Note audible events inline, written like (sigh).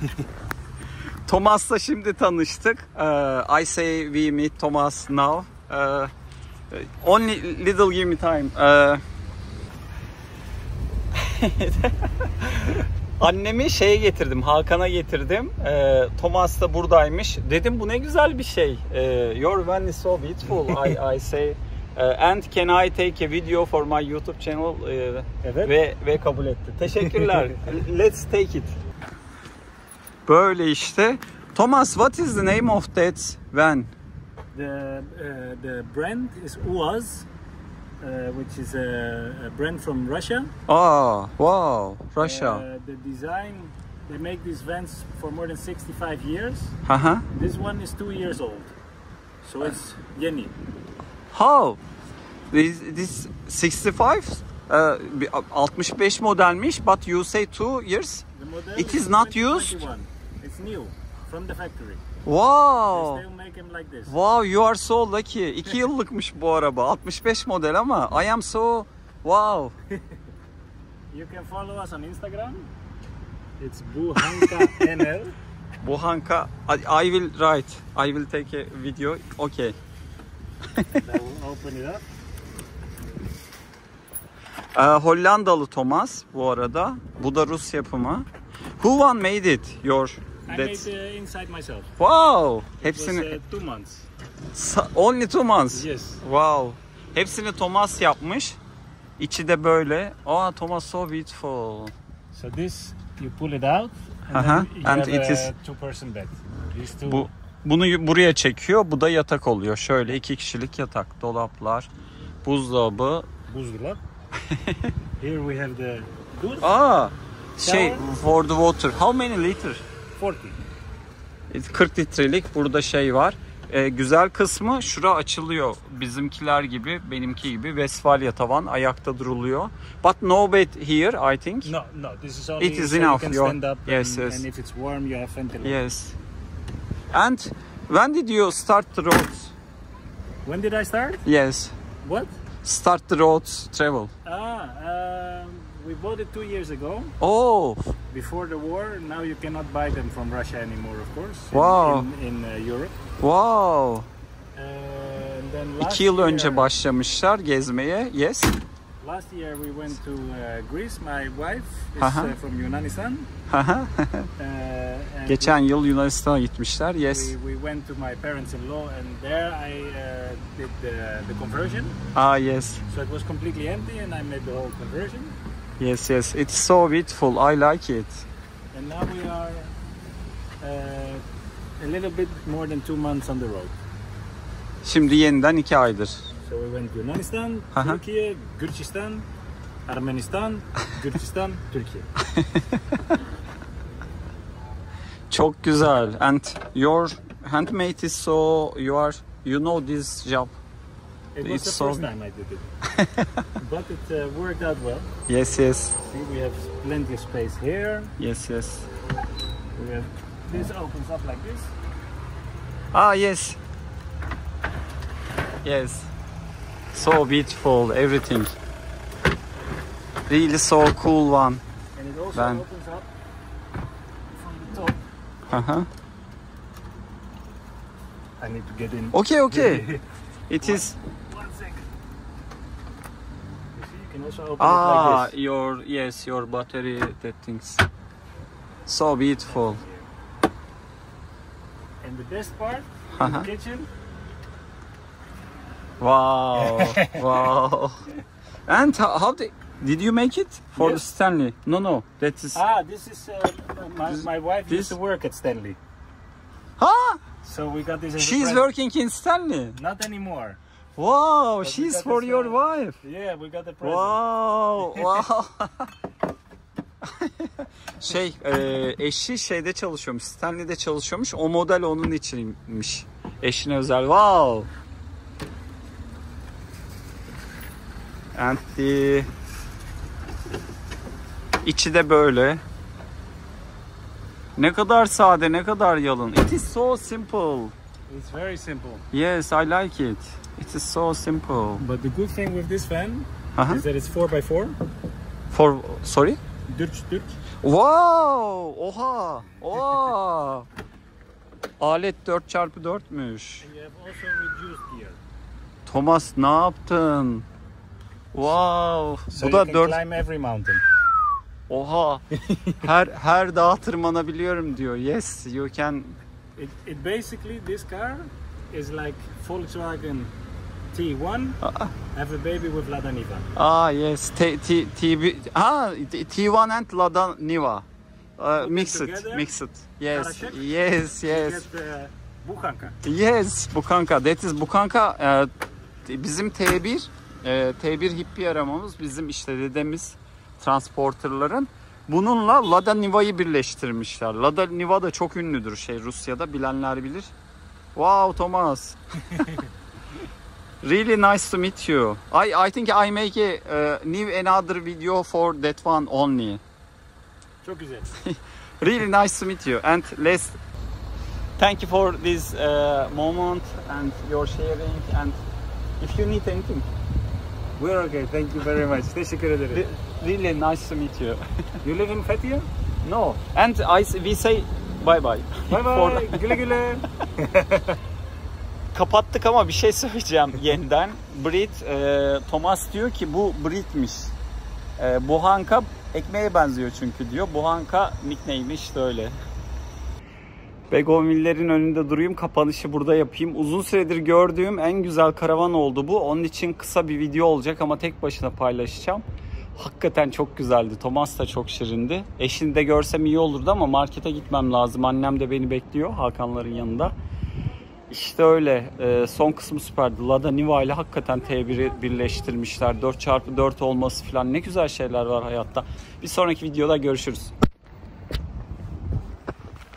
(laughs) Thomas'la şimdi tanıştık. Uh, I say we meet Thomas now. Uh, only little give me time. Uh, (laughs) Annemi şeye getirdim, Hakan'a getirdim. Ee, Thomas da buradaymış. Dedim bu ne güzel bir şey. Ee, your van is so beautiful. (laughs) I, I say. Uh, and can I take a video for my YouTube channel? Ee, Evet. Ve ve kabul etti. Teşekkürler. Let's take it. Böyle işte. Thomas, what is the name of that van? The uh, the brand is UAZ, uh, which is a, a brand from Russia. Ah, wow, Russia. Uh, the design, they make these vans for more than 65 years. Haha. This one is two years old, so it's yeni. How? This, this 65? Uh, bir- 65 modelmiş but you say 2 years? The model It is not used? 2021. New from the factory. Wow. They still make them like this. Wow, you are so lucky. 2 (laughs) yıllıkmış bu araba. 65 model ama I am so wow. (laughs) You can follow us on Instagram. It's (laughs) Buhanka NL. Buhanka I, I will write. I will take a video. Okay. Will open it up. Ee, Hollandalı Thomas bu arada. Bu da Rus yapımı. Who one made it? Your I that made the inside myself. Wow. It was Hepsini uh, two months. Sa- only two months. Yes. Wow. Hepsini Thomas yapmış. İçi de böyle. Oh, Thomas so beautiful. So this you pull it out, and Uh-huh. then you And have it a is- two-person bed. These two. Bu bunu buraya çekiyor. Bu da yatak oluyor. Şöyle iki kişilik yatak, dolaplar, buzdolabı. buzdolap. Here we have the duş. Aa, şey for the water. How many liter? 40. It's 40 litrelik. Burada şey var. Ee, güzel kısmı şura açılıyor. Bizimkiler gibi, benimki gibi Westfalia tavan ayakta duruluyor. But no bed here, I think. No, no. This is only It is so enough, you can stand up. yes, and, yes. and if it's warm, you have ventilation. Yes. And when did you start the roads? When did I start? Yes. What? Start the roads travel. Ah, um, we bought it two years ago. Oh, Before the war, now you cannot buy them from Russia anymore, of course. in- Wow. In, in, uh, Europe. wow. İki yıl year, önce başlamışlar gezmeye. Yes. Last year we went to uh, Greece. My wife is uh, from Yunanistan. Uh, Geçen yıl Yunanistan'a gitmişler. Yes. we, we went to my parents-in-law, and there I uh, did the, the conversion. Ah, yes. So it was completely empty, and I made the whole conversion. Yes, yes. It's so beautiful. I like it. And now we are uh, a little bit more than two months on the road. Şimdi yeniden iki aydır. So we went Yunanistan, Aha. Turkey, Gürcistan, Armenistan, (laughs) Gürcistan, Turkey. (laughs) Çok güzel. And your handmade is so you are you know this job. It was It's the so- first time I did it, (laughs) but it uh, worked out well. Yes, yes. See, we have plenty of space here. Yes, yes. We have this opens up like this. Ah, yes. Yes. So beautiful, everything. Really so cool one. And it also Ben- opens up from the top. Uh huh. I need to get in. Okay, okay. (laughs) It is One second. You see, you can also open ah like this. your yes your battery that things. So beautiful. And the best part, Uh-huh. the kitchen, Wow, (laughs) wow. And how, how did did you make it for Yes. Stanley? No, no. That is ah, this is uh, my, This- my wife this- used to work at Stanley, ah. so we got this. She's working in Stanley. Not anymore. Wow, we she's for your uh, wife. Yeah, we got the present. Wow, wow. (laughs) (laughs) şey, e, eşi şeyde çalışıyormuş, Stanley'de çalışıyormuş. O model onun içinmiş. Eşine özel. Wow. And the içi de böyle. Ne kadar sade, ne kadar yalın. It is so simple. It's very simple. Yes, I like it. It is so simple. But the good thing with this fan Uh-huh. is that it's 4 by 4 For sorry? Dutch, Dutch. Wow! Oha! Oha! (laughs) Alet 4x4'müş. And you have also reduced here. Thomas ne yaptın? Wow! So Bu da can 4 climb every mountain. Oha! (laughs) her her dağa tırmanabiliyorum diyor. Yes, you can. It, it basically this car is like Volkswagen T1 have a baby with Lada Niva. Ah, yes. T T T Ah, T1 and Lada Niva. Uh, mixed, together, mixed. Yes, Karashek. yes, yes. get uh, Bukhanka. Yes, bu kanka. That is bu kanka. e, bizim T1 e, T1 hippie aramamız bizim işte dedemiz transporterların bununla Lada Niva'yı birleştirmişler. Lada Niva da çok ünlüdür şey Rusya'da bilenler bilir. Wow Thomas. (laughs) really nice to meet you. I I think I make a uh, new another video for that one only. Çok güzel. (laughs) Really nice to meet you and let's thank you for this uh, moment and your sharing and if you need anything We're okay. Thank you very much. Teşekkür ederim. re- really nice to meet you You live in Fethiye? no and I we say bye bye Bye bye. güle güle. (laughs) kapattık ama bir şey söyleyeceğim (laughs) yeniden Brit e, Thomas diyor ki bu Brit'miş e, Buhanka ekmeğe benziyor çünkü diyor Buhanka nickname'i işte öyle Begonville'lerin önünde durayım kapanışı burada yapayım uzun süredir gördüğüm en güzel karavan oldu bu onun için kısa bir video olacak ama tek başına paylaşacağım Hakikaten çok güzeldi. Thomas da çok şirindi. Eşini de görsem iyi olurdu ama markete gitmem lazım. Annem de beni bekliyor Hakanların yanında. İşte öyle. Ee, son kısmı süperdi. Lada Niva ile hakikaten T1'i birleştirmişler. 4x4 olması falan ne güzel şeyler var hayatta. Bir sonraki videoda görüşürüz.